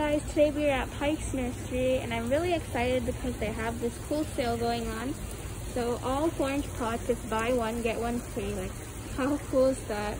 guys, today we are at Pike's Nursery and I'm really excited because they have this cool sale going on. So all orange pots, is buy one, get one free. Like, how cool is that?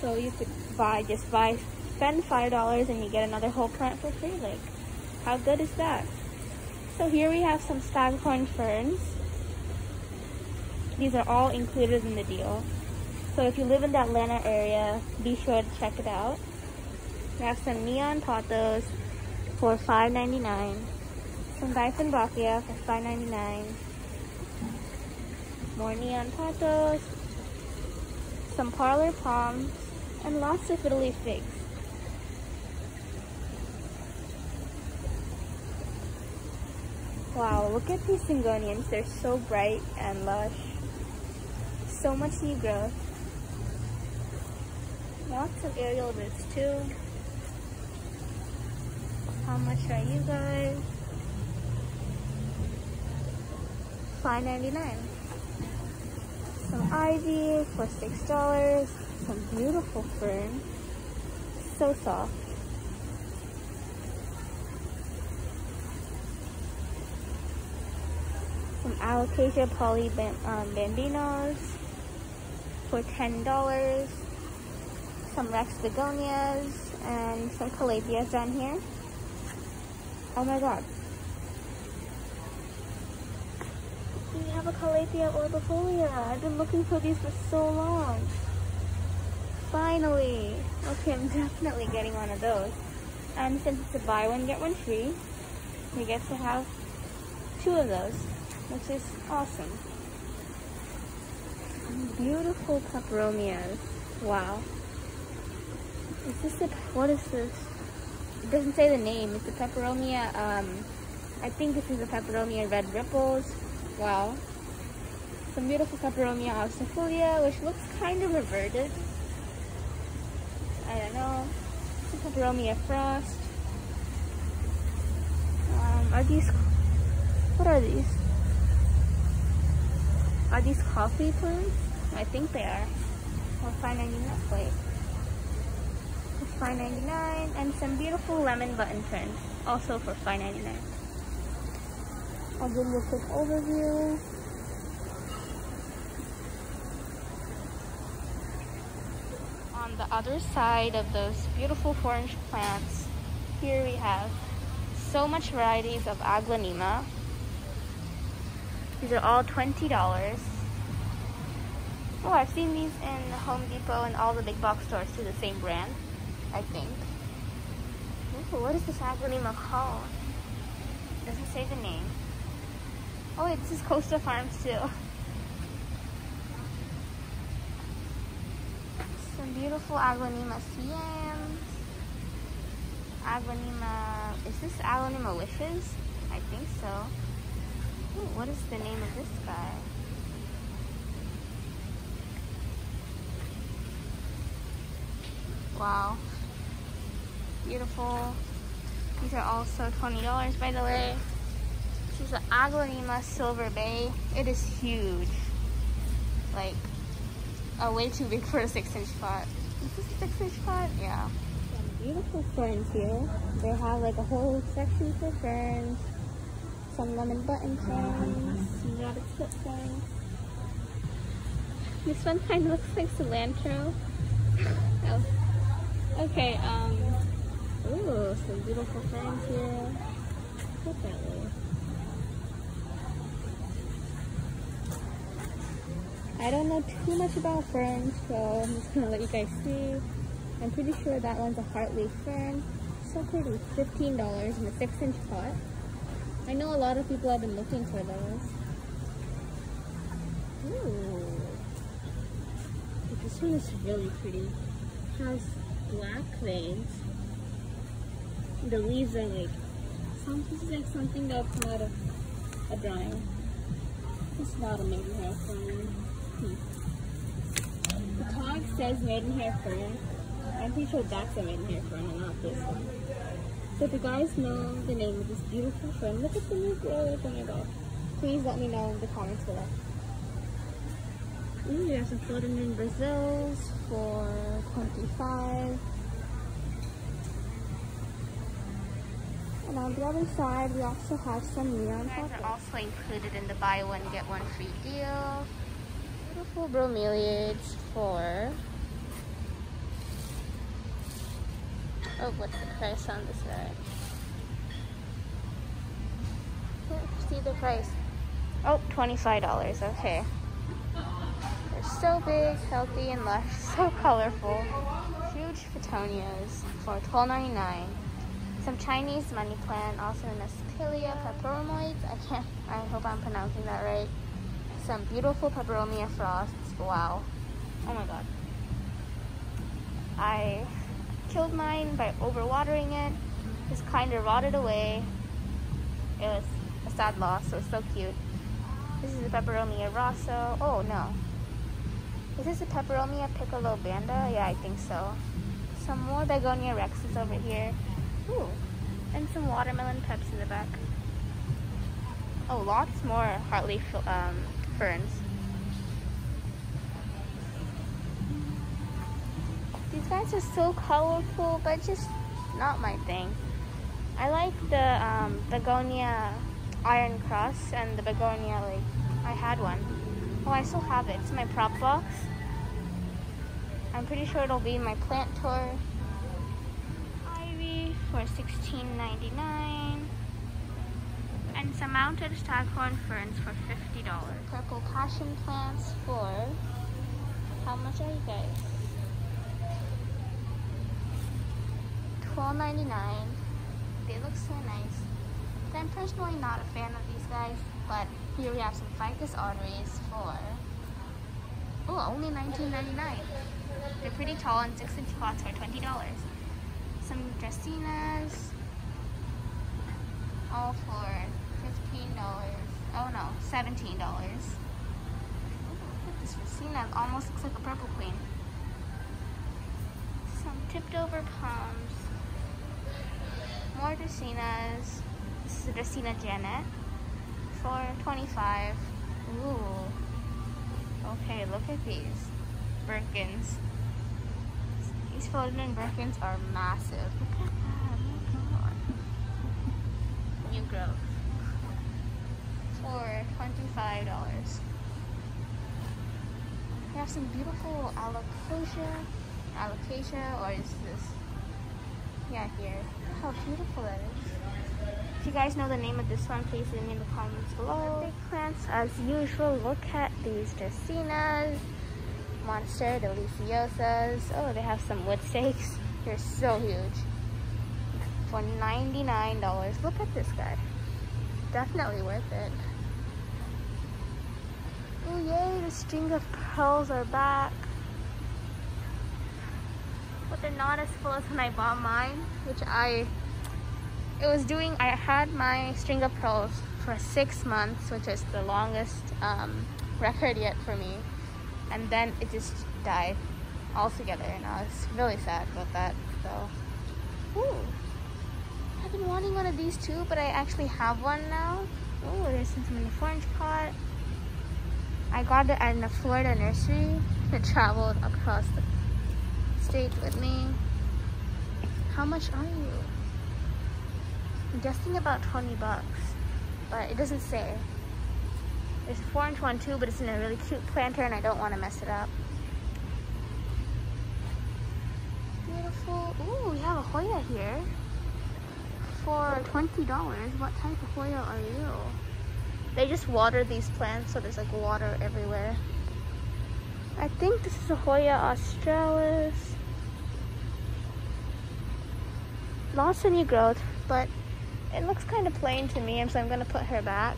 So you could buy, just buy, spend $5 and you get another whole plant for free. Like, how good is that? So here we have some staghorn ferns. These are all included in the deal. So if you live in the Atlanta area, be sure to check it out. We have some neon pothos for $5.99. Some Dieffenbachia for $5.99. More neon pothos. Some parlor palms. And lots of Italy figs. Wow, look at these syngoniums. They're so bright and lush. So much new growth. Lots of aerial roots too. How much are you guys? $5.99. Some ivy for $6. Some beautiful fern. So soft. Some alocasia polybambinos um, for $10 some Rex begonias and some calatheas down here. Oh my god. We have a calathea orbifolia. I've been looking for these for so long. Finally. Okay, I'm definitely getting one of those. And since it's a buy one, get one free, we get to have two of those, which is awesome. Beautiful peperomias. Wow. Is this a, what is this? It doesn't say the name. It's a peperomia, um, I think this is a peperomia red ripples. Wow. Some beautiful peperomia obtusifolia, which looks kind of reverted. I don't know. Some peperomia frost. Um, are these, what are these? Are these coffee plants? I think they are. We'll find any that way. $5.99 and some beautiful lemon button ferns also for $5.99. I'll give you a quick overview. On the other side of those beautiful orange plants, here we have so much varieties of aglaonema. These are all $20. Oh, I've seen these in Home Depot and all the big box stores to the same brand. I think. Ooh, what is this aglaonema called? Doesn't say the name. Oh wait, this is Costa Farms too. Some beautiful aglaonema siams. Aglaonema, is this aglaonema wishes? I think so. Ooh, what is the name of this guy? Wow beautiful. These are also $20 by the way. This is the Aglaonema Silver Bay. It is huge. Like, uh, way too big for a six inch pot. Is this a six inch pot? Yeah. Some beautiful ferns here. They have like a whole section for ferns. Some lemon button ferns, some rabbit foot ferns. This one kind of looks like cilantro. oh. Okay, um, Ooh, some beautiful ferns here. Look that way. I don't know too much about ferns, so I'm just gonna let you guys see. I'm pretty sure that one's a heartleaf fern. So pretty, $15 in a six inch pot. I know a lot of people have been looking for those. Ooh. This one is really pretty. It has black veins the leaves are like some this is like something that would come out of a drawing. It's not a maidenhair fern. Hmm. The tag says maidenhair fern. I'm pretty sure that's a maidenhair fern and not this one. So if you guys know the name of this beautiful fern, look at the new growth. Oh my god. Please let me know in the comments below. Ooh, have some in Brazils for 25 And on the other side, we also have some neon Guys are also included in the buy one, get one free deal. Beautiful bromeliads for... Oh, what's the price on this guy? See the price. Oh, $25, okay. They're so big, healthy, and lush, so colorful. Huge Fittonias for $12.99 some Chinese money plant, also known as Pilea peperomioides. I can't, I hope I'm pronouncing that right. Some beautiful peperomia frosts. Wow. Oh my god. I killed mine by overwatering it. It's kind of rotted away. It was a sad loss, so it's so cute. This is a peperomia rosso. Oh no. Is this a peperomia piccolo banda? Yeah, I think so. Some more begonia rexes over here. And some watermelon peps in the back. Oh, lots more heartleaf um, ferns. These guys are so colorful, but just not my thing. I like the um, begonia iron cross and the begonia, like, I had one. Oh, I still have it. It's my prop box. I'm pretty sure it'll be my plant tour for $16.99 and some mounted staghorn ferns for $50. Purple passion plants for, how much are you guys? $12.99. They look so nice. I'm personally not a fan of these guys, but here we have some ficus Audreys for, oh, only $19.99. They're pretty tall and 6 inch pots for $20 some Dracaenas, all for $15. Oh no, $17. Look at this Dracaena almost looks like a purple queen. Some tipped over palms. More Dracaenas. This is a Dracaena Janet for 25 Ooh. Okay, look at these. Birkins. These philodendron Birkins are massive. Look at that. New growth. For $25. We have some beautiful alocasia. Alocasia, or is this? Yeah, here. Look how beautiful that is. If you guys know the name of this one, please leave me in the comments below. Big plants, as usual, look at these Dracaenas. Monstera Deliciosas. Oh, they have some wood stakes. They're so huge. For $99. Look at this guy. Definitely worth it. Oh yay, the string of pearls are back. But they're not as full as when I bought mine, which I, it was doing, I had my string of pearls for six months, which is the longest um, record yet for me and then it just died altogether and I was really sad about that so. Ooh. I've been wanting one of these too but I actually have one now. Oh there's some in the orange pot. I got it at a Florida nursery. That traveled across the state with me. How much are you? I'm guessing about 20 bucks but it doesn't say there's a four inch one too, but it's in a really cute planter and I don't want to mess it up. Beautiful. Ooh, we have a Hoya here for $20. What type of Hoya are you? They just water these plants, so there's like water everywhere. I think this is a Hoya australis. Lots of new growth, but it looks kind of plain to me, so I'm going to put her back.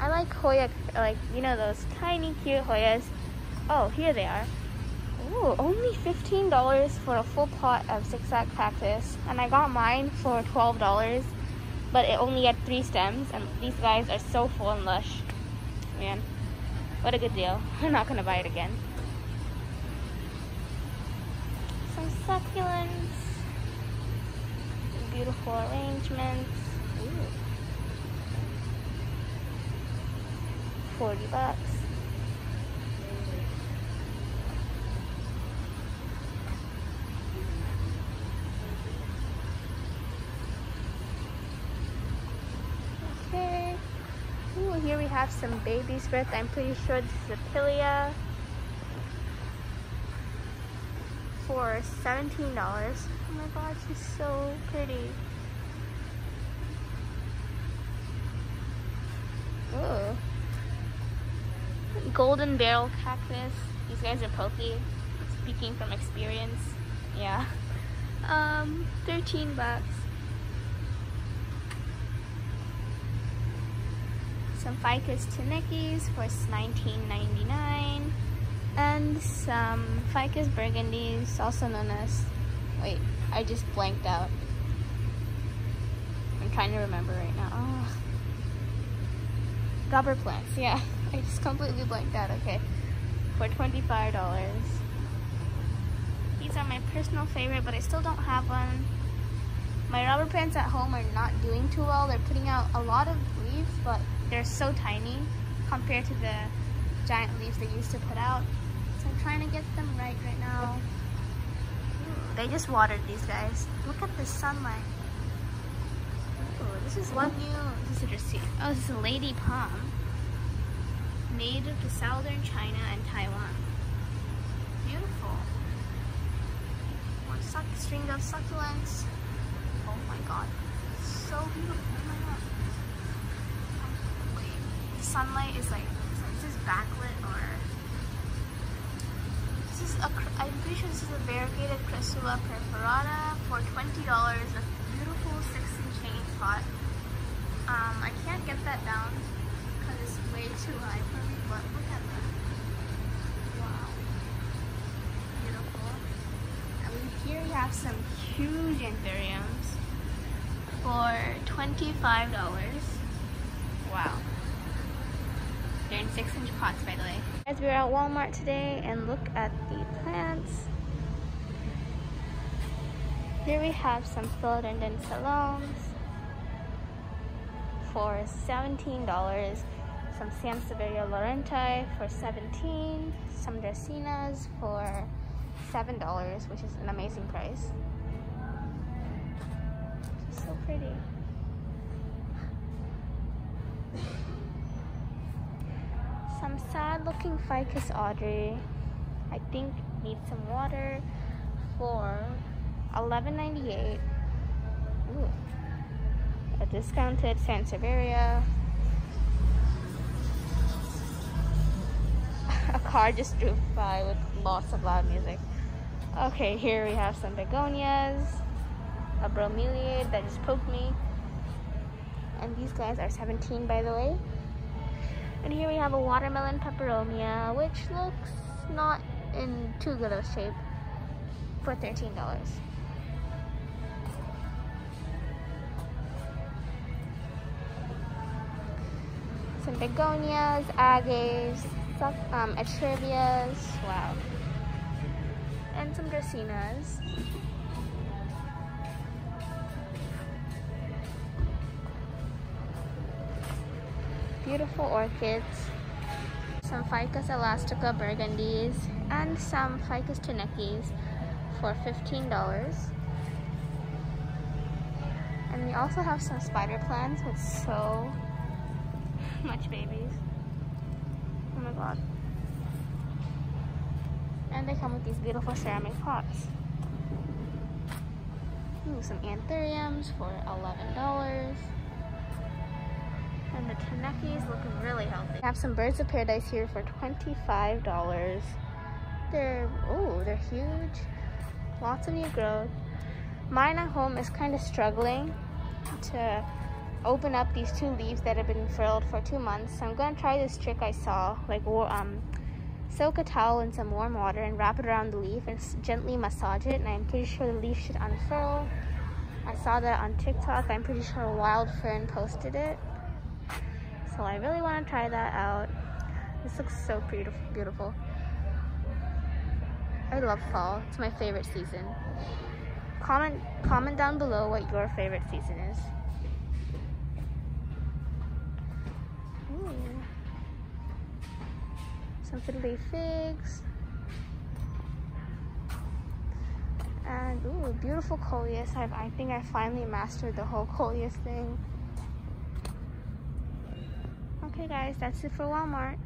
I like Hoya, like, you know, those tiny cute Hoyas. Oh, here they are. Ooh, only $15 for a full pot of zigzag cactus. And I got mine for $12, but it only had three stems. And these guys are so full and lush. Man, what a good deal. I'm not going to buy it again. Some succulents. Beautiful arrangements. 40 bucks. Okay. Ooh, here we have some baby's breath. I'm pretty sure this is a pilea for $17. Oh my god, she's so pretty. Golden barrel cactus. These guys are pokey. Speaking from experience. Yeah. Um, 13 bucks. Some Ficus Tinekes for 19.99 and some Ficus burgundies, also known as, wait, I just blanked out. I'm trying to remember right now. Oh. Plants, yeah. I just completely blanked out, okay. For $25. These are my personal favorite, but I still don't have one. My rubber plants at home are not doing too well. They're putting out a lot of leaves, but they're so tiny compared to the giant leaves they used to put out. So I'm trying to get them right right now. They just watered these guys. Look at the sunlight. Ooh, this is one new, this is interesting. Oh, this is a lady palm. Native to southern China and Taiwan. Beautiful. One suck string of succulents. Oh my god. So beautiful. Oh my god. Wait, the sunlight is like, is this backlit or this is a, I'm pretty sure this is a variegated Crassula perforata for $20. A beautiful 6 inch hanging pot. Um, I can't get that down Wow. Beautiful. And here we have some huge anthuriums for $25. Wow. They're in six inch pots, by the way. Guys, we're at Walmart today and look at the plants. Here we have some philodendron salons for $17. Some Sansevieria laurentii for 17 Some Dracaenas for $7, which is an amazing price. So pretty. Some sad looking Ficus Audrey. I think needs some water for $11.98. Ooh. A discounted Sansevieria. Car just drove by with lots of loud music. Okay, here we have some begonias, a bromeliad that just poked me. And these guys are 17 by the way. And here we have a watermelon peperomia, which looks not in too good of shape for $13. Some begonias, agaves, um, etrebias, wow. And some dracaenas. beautiful orchids, some Ficus elastica burgundies, and some Ficus Tinekes for $15. And we also have some spider plants with so much babies. Oh my god. And they come with these beautiful ceramic pots. Ooh, some anthuriums for $11. And the Tinekes look really healthy. We have some birds of paradise here for $25. They're, oh, they're huge. Lots of new growth. Mine at home is kind of struggling to open up these two leaves that have been furled for two months. So I'm going to try this trick I saw, like um, soak a towel in some warm water and wrap it around the leaf and gently massage it. And I'm pretty sure the leaf should unfurl. I saw that on TikTok. I'm pretty sure a Wild Fern posted it so I really want to try that out. This looks so beautiful. beautiful. I love fall. It's my favorite season. Comment comment down below what your favorite season is. Ooh. Some fiddly figs. And ooh, beautiful coleus. I, I think I finally mastered the whole coleus thing. Okay guys, that's it for Walmart.